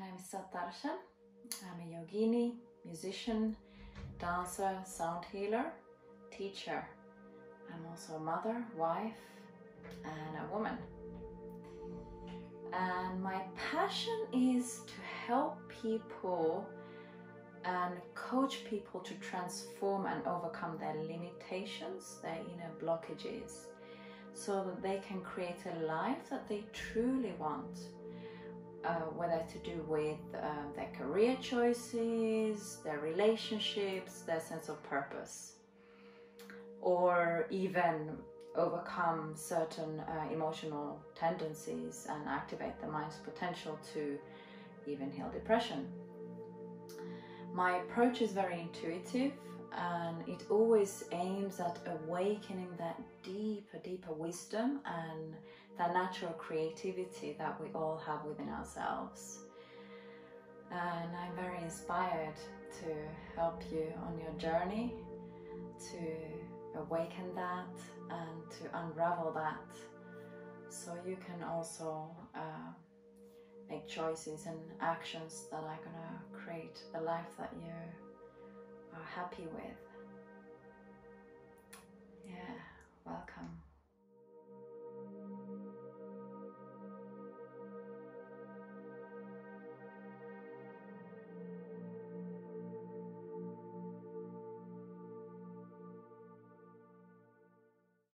name is Sat Darshan. I'm a yogini, musician, dancer, sound healer, teacher. I'm also a mother, wife, and a woman. And my passion is to help people and coach people to transform and overcome their limitations, their inner blockages, so that they can create a life that they truly want. Uh, whether to do with uh, their career choices, their relationships, their sense of purpose, or even overcome certain uh, emotional tendencies and activate the mind's potential to even heal depression. My approach is very intuitive and it always aims at awakening that deeper, deeper wisdom and that natural creativity that we all have within ourselves. And I'm very inspired to help you on your journey to awaken that and to unravel that so you can also uh, make choices and actions that are gonna create the life that you are happy with.